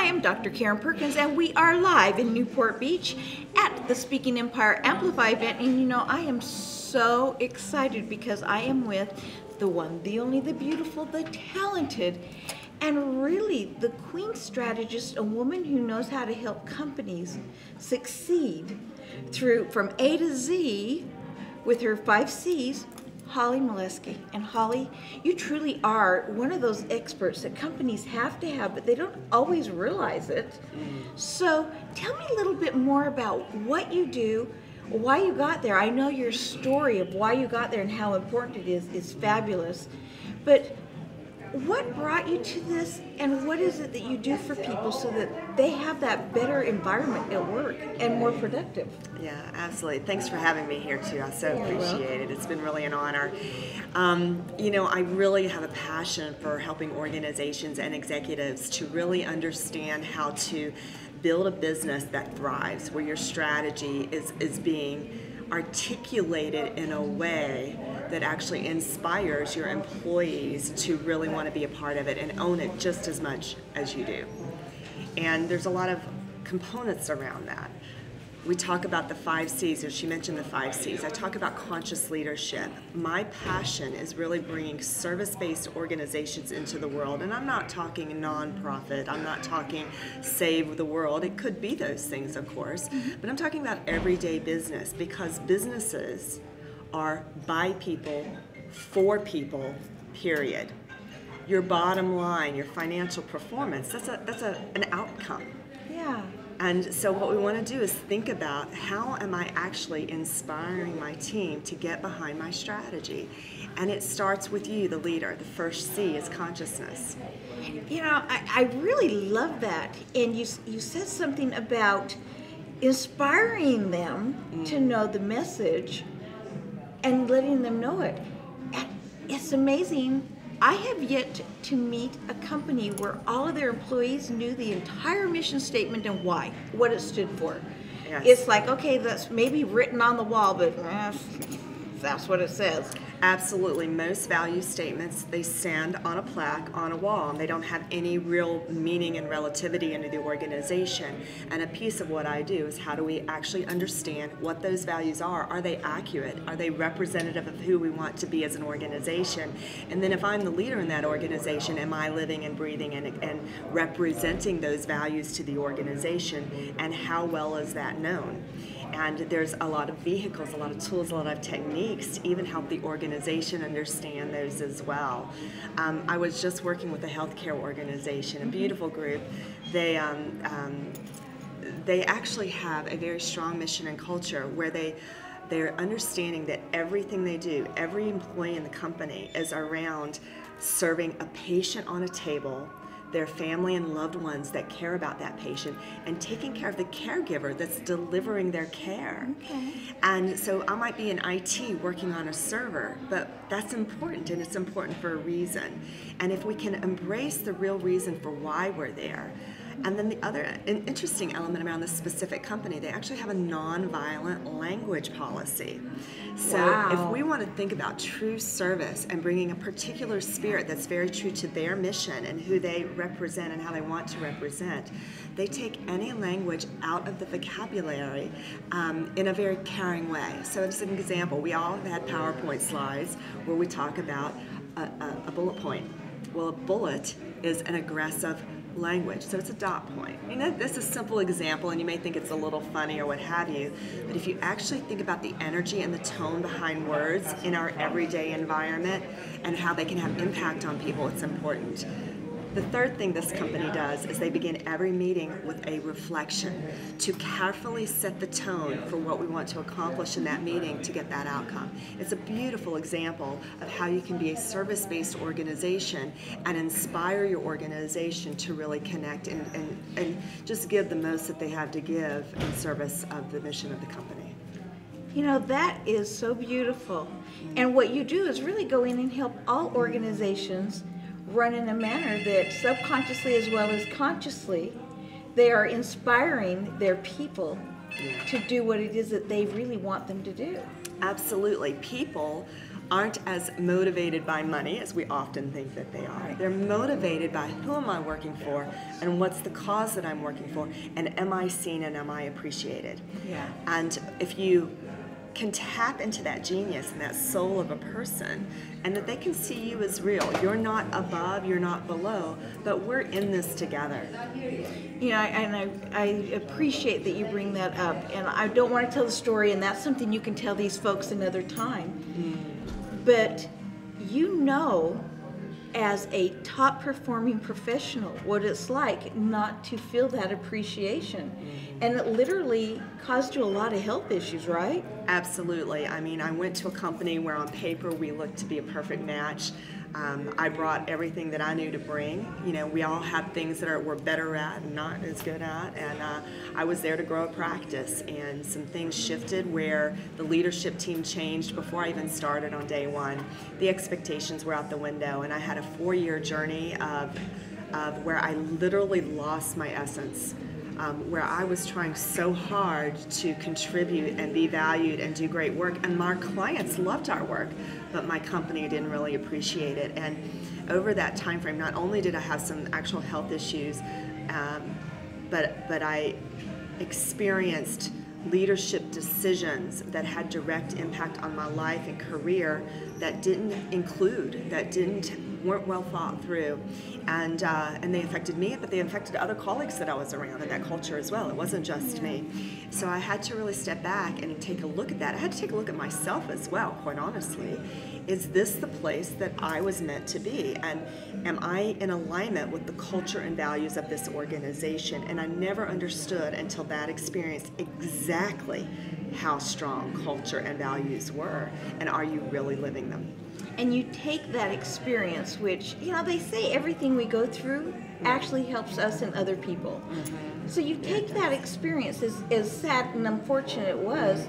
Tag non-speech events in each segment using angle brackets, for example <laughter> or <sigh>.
Hi, I'm Dr. Karen Perkins, and we are live in Newport Beach at the Speaking Empire Amplify event. And you know, I am so excited because I am with the one, the only, the beautiful, the talented, and really the queen strategist, a woman who knows how to help companies succeed through from A to Z with her five C's Hollie Mileski. And Hollie, you truly are one of those experts that companies have to have, but they don't always realize it. So tell me a little bit more about what you do, why you got there. I know your story of why you got there and how important it is is fabulous. But what brought you to this and what is it that you do for people so that they have that better environment at work and more productive? Yeah absolutely. Thanks for having me here too. I so appreciate it. It's been really an honor. Um, you know i really have a passion for helping organizations and executives to really understand how to build a business that thrives where your strategy is, is being articulated in a way that actually inspires your employees to really want to be a part of it and own it just as much as you do. And there's a lot of components around that. We talk about the five C's, as she mentioned the five C's. I talk about conscious leadership. My passion is really bringing service based organizations into the world. And I'm not talking nonprofit, I'm not talking save the world. It could be those things, of course. Mm-hmm. But I'm talking about everyday business because businesses are by people, for people, period. Your bottom line, your financial performance, that's, a, that's a, an outcome. yeah And so, what we want to do is think about how am I actually inspiring my team to get behind my strategy? And it starts with you, the leader. The first C is consciousness. You know, I, I really love that. And you, you said something about inspiring them mm. to know the message and letting them know it. And it's amazing. I have yet to meet a company where all of their employees knew the entire mission statement and why, what it stood for. Yes. It's like, okay, that's maybe written on the wall, but eh, that's what it says. Absolutely. Most value statements, they stand on a plaque on a wall and they don't have any real meaning and relativity into the organization. And a piece of what I do is how do we actually understand what those values are? Are they accurate? Are they representative of who we want to be as an organization? And then if I'm the leader in that organization, am I living and breathing and, and representing those values to the organization? And how well is that known? And there's a lot of vehicles, a lot of tools, a lot of techniques to even help the organization understand those as well. Um, I was just working with a healthcare organization, a beautiful group. They um, um, they actually have a very strong mission and culture where they they're understanding that everything they do, every employee in the company is around serving a patient on a table their family and loved ones that care about that patient and taking care of the caregiver that's delivering their care. Okay. And so I might be in IT working on a server, but that's important and it's important for a reason. And if we can embrace the real reason for why we're there, and then the other an interesting element around this specific company, they actually have a nonviolent language policy. So wow. if we want to think about true service and bringing a particular spirit that's very true to their mission and who they represent and how they want to represent, they take any language out of the vocabulary um, in a very caring way. So as an example, we all have had PowerPoint slides where we talk about a, a, a bullet point. Well, a bullet is an aggressive language. So it's a dot point. I mean, that's a simple example, and you may think it's a little funny or what have you, but if you actually think about the energy and the tone behind words in our everyday environment and how they can have impact on people, it's important. The third thing this company does is they begin every meeting with a reflection to carefully set the tone for what we want to accomplish in that meeting to get that outcome. It's a beautiful example of how you can be a service based organization and inspire your organization to really connect and, and, and just give the most that they have to give in service of the mission of the company. You know, that is so beautiful. And what you do is really go in and help all organizations run in a manner that subconsciously as well as consciously they are inspiring their people to do what it is that they really want them to do. Absolutely. People aren't as motivated by money as we often think that they are. They're motivated by who am I working for and what's the cause that I'm working for and am I seen and am I appreciated? Yeah. And if you can tap into that genius and that soul of a person and that they can see you as real. You're not above, you're not below, but we're in this together. You know, and I, I appreciate that you bring that up. And I don't want to tell the story, and that's something you can tell these folks another time. Mm. But you know as a top performing professional what it's like not to feel that appreciation. Mm-hmm. And it literally caused you a lot of health issues, right? Absolutely. I mean, I went to a company where on paper we looked to be a perfect match. Um, I brought everything that I knew to bring. You know, we all have things that are, we're better at and not as good at, and uh, I was there to grow a practice. And some things shifted where the leadership team changed before I even started on day one. The expectations were out the window, and I had a four-year journey of, of where I literally lost my essence um, where I was trying so hard to contribute and be valued and do great work. And my clients loved our work, but my company didn't really appreciate it. And over that time frame, not only did I have some actual health issues, um, but but I experienced leadership decisions that had direct impact on my life and career that didn't include, that didn't weren't well thought through, and uh, and they affected me, but they affected other colleagues that I was around in that culture as well. It wasn't just me, so I had to really step back and take a look at that. I had to take a look at myself as well, quite honestly. Is this the place that I was meant to be, and am I in alignment with the culture and values of this organization? And I never understood until that experience exactly how strong culture and values were, and are you really living them? And you take that experience, which, you know, they say everything we go through actually helps us and other people. Mm-hmm. So you take that experience, as, as sad and unfortunate it was,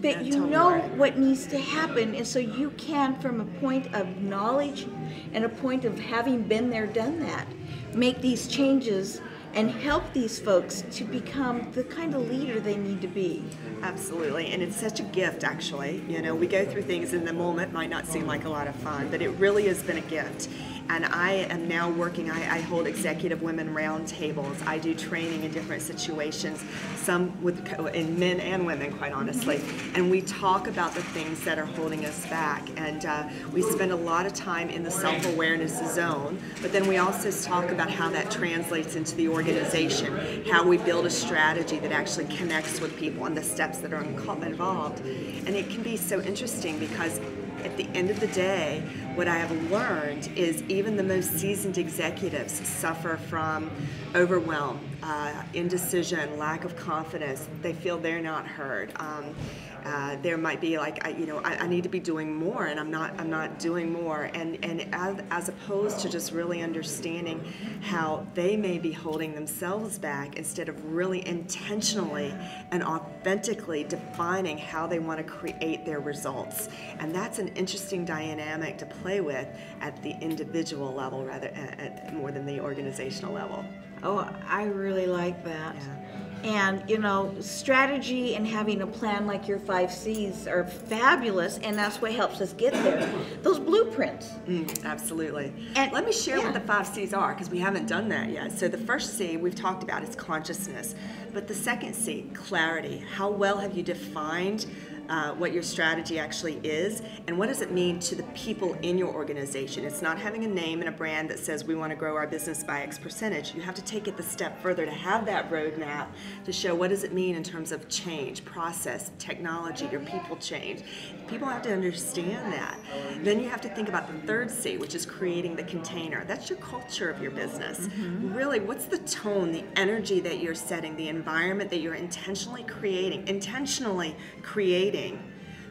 but you know what needs to happen, and so you can, from a point of knowledge and a point of having been there, done that, make these changes and help these folks to become the kind of leader they need to be. Absolutely, and it's such a gift actually. You know, we go through things in the moment, might not seem like a lot of fun, but it really has been a gift and I am now working. I, I, hold executive women roundtables. I do training in different situations, some with in men and women, quite honestly. And we talk about the things that are holding us back. And uh, we spend a lot of time in the self-awareness zone. But then we also talk about how that translates into the organization, how we build a strategy that actually connects with people, and the steps that are involved. And it can be so interesting because at the end of the day, what I have learned is even the most seasoned executives suffer from overwhelm, uh, indecision, lack of confidence. They feel they're not heard. Um, uh, there might be like I, you know I, I, need to be doing more and I'm not I'm not doing more and and as, as opposed to just really understanding how they may be holding themselves back instead of really intentionally and authentically defining how they want to create their results and that's an interesting dynamic to play with at the individual level rather at, at more than the organizational level. Oh, I really like that. Yeah. And you know, strategy and having a plan like your five C's are fabulous, and that's what helps us get there. Those blueprints. Mm, absolutely. And let me share yeah. what the five C's are because we haven't done that yet. So the first C we've talked about is consciousness, but the second C, clarity. How well have you defined uh, what your strategy actually is and what does it mean to the people in your organization. It's not having a name and a brand that says we want to grow our business by X percentage. You have to take it the step further to have that roadmap to show what does it mean in terms of change, process, technology, your people change. People have to understand that. Then you have to think about the third C, which is creating the container. That's your culture of your business. Mm-hmm. Really, what's the tone, the energy that you're setting, the environment that you're intentionally creating, intentionally creating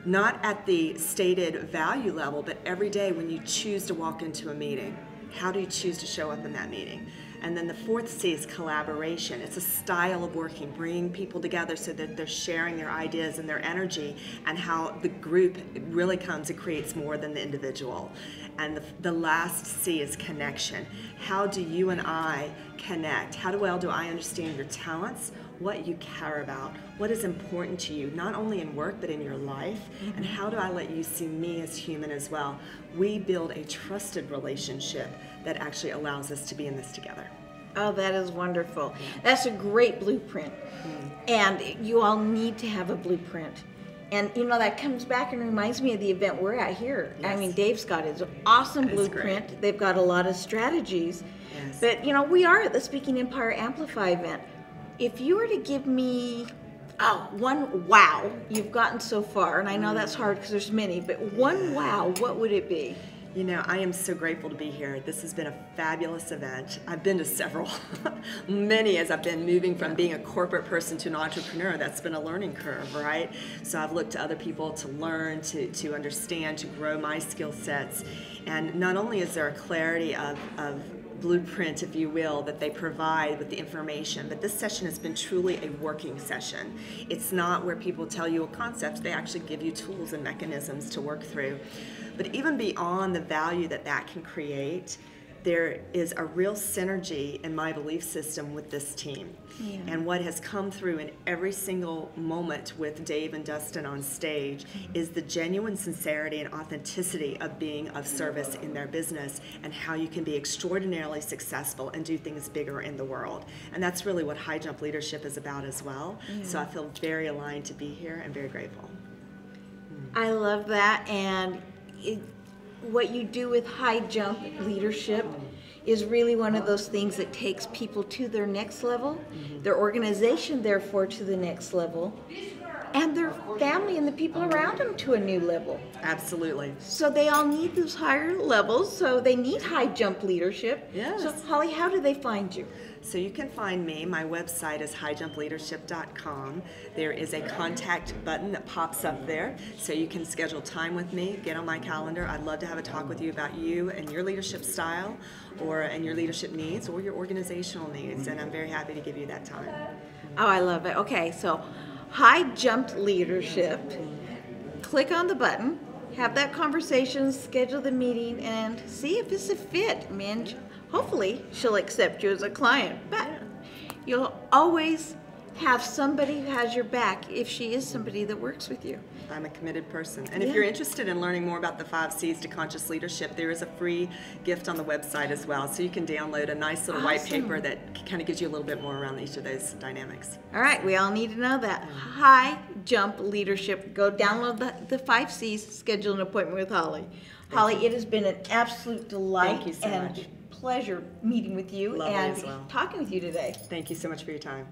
not at the stated value level, but every day when you choose to walk into a meeting. How do you choose to show up in that meeting? And then the fourth C is collaboration. It's a style of working, bringing people together so that they're sharing their ideas and their energy, and how the group really comes and creates more than the individual. And the, the last C is connection. How do you and I connect? How well do I understand your talents? What you care about, what is important to you, not only in work but in your life, and mm-hmm. how do I let you see me as human as well. We build a trusted relationship that actually allows us to be in this together. Oh, that is wonderful. That's a great blueprint. Mm. And you all need to have a blueprint. And you know, that comes back and reminds me of the event we're at here. I mean, Dave's got his awesome That blueprint. They've got a lot of strategies. Yes. But you know, we are at the Speaking Empire Amplify event. If you were to give me oh, one wow you've gotten so far, and I know that's hard because there's many, but one wow, what would it be? You know, I am so grateful to be here. This has been a fabulous event. I've been to several, <laughs> many as I've been moving from being a corporate person to an entrepreneur. That's been a learning curve, right? So I've looked to other people to learn, to, to understand, to grow my skill sets. And not only is there a clarity of, of blueprint, if you will, that they provide with the information. But this session has been truly a working session. It's not where people tell you a concept, they actually give you tools and mechanisms to work through. But even beyond the value that that can create, there is a real synergy in my belief system with this team. And what has come through in every single moment with Dave and Dustin on stage mm-hmm. is the genuine sincerity and authenticity of being of service in their business and how you can be extraordinarily successful and do things bigger in the world. And that's really what high jump leadership is about as well. So I feel very aligned to be here and very grateful. I love that, and it, what you do with high jump leadership is really one of those things that takes people to their next level, their organization, therefore, to the next level, and their family and the people around them to a new level. Absolutely. So they all need those higher levels, so they need high jump leadership. Yes. So, Hollie, how do they find you? So you can find me. My website is highjumpleadership.com. There is a contact button that pops up there, so you can schedule time with me. Get on my calendar. I'd love to have a talk with you about you and your leadership style, or and your leadership needs, or your organizational needs. And I'm very happy to give you that time. Oh, I love it. Okay, so high jump leadership. Click on the button, have that conversation, schedule the meeting, and see if it's a fit. I hopefully she'll accept you as a client, but you'll always have somebody who has your back if she is somebody that works with you. I'm a committed person. And if you're interested in learning more about the five C's to conscious leadership, there is a free gift on the website as well. So you can download a nice little white paper that kind of gives you a little bit more around each of those dynamics. All right, we all need to know that. High jump leadership. Go download the, the five C's, schedule an appointment with Hollie. Hollie, it has been an absolute delight Thank you so and much. pleasure meeting with you Lovely and well. talking with you today. Thank you so much for your time.